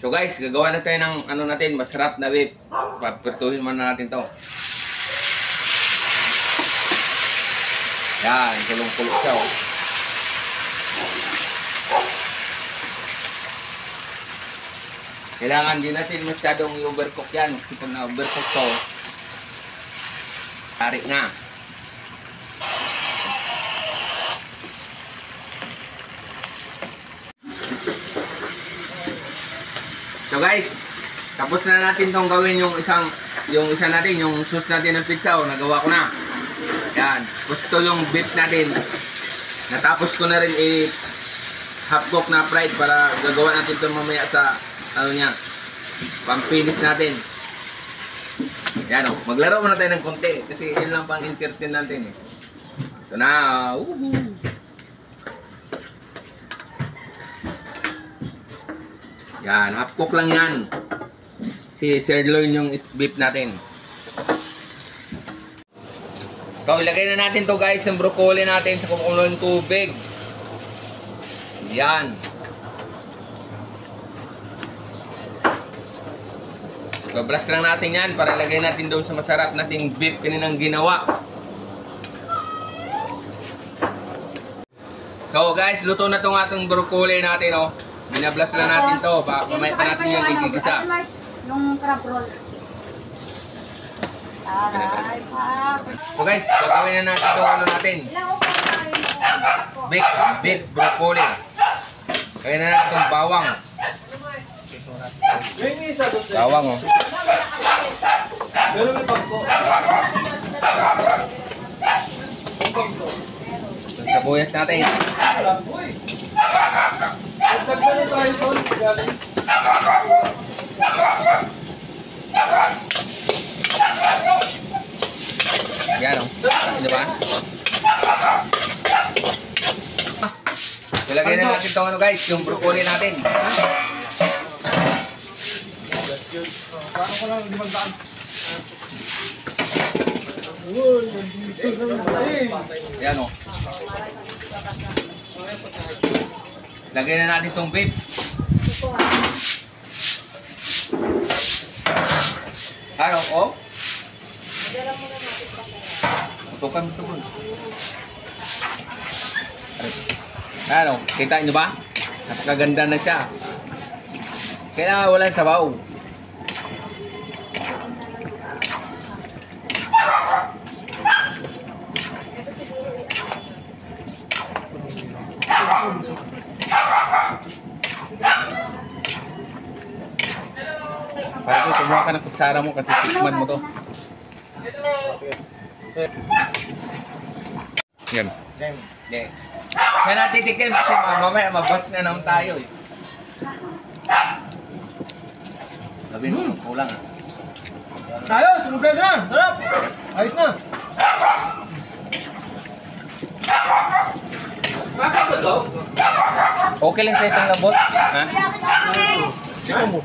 So guys, gagawa na tayo ng ano natin, masarap na beef. Papirtuhin muna natin to. Yan, kulong-kulo siya oh. Kailangan din natin masyadong i-overcook yan. Kasi kung na-overcook to, tarik na. So guys, tapos na natin tong gawin yung isang yung isa natin, yung sauce natin ng pizza, oh, nagawa ko na. Yan. Gusto yung beef natin. Natapos ko na rin i half cook na fried para gagawa natin ito mamaya sa ano niya, pang-finish natin. Yan o, maglaro muna tayo ng konti kasi yun lang pang entertain natin eh. Ito na, woohoo! Yan, half cook lang yan. Si sirloin yung beef natin. So, ilagay na natin to guys, yung broccoli natin sa kumukulong tubig. Yan. Babras lang natin yan para ilagay natin doon sa masarap nating beef kaninang ginawa. So guys, luto na tong atong broccoli natin oh. Binablas lang natin to. Ba mamaya pa natin yung igigisa. Yung crab roll. Aray, pa. So guys, gagawin na natin itong ano natin. Beef, beef broccoli. Kaya na natin itong bawang. Bawang oh. Itong sabuyas natin. Yan oh. Di ba? Ilagay na natin itong ano guys, yung broccoli natin. Yan o. Lagay na natin itong beef. Ano, oh? Tutukan mo ito bro. Ano, kita nyo ba? Napakaganda na siya. Kailangan walang sabaw. Para ko, kumuha ka ng kutsara mo kasi tikman mo to. Yan. Hindi. Kaya natin tikim kasi mamaya mabas na naman tayo eh. Sabi mo, kulang ah. Tayo, sunog na. Sarap. Ayos na. Okay lang sa itong labot. Ha? Sino mo?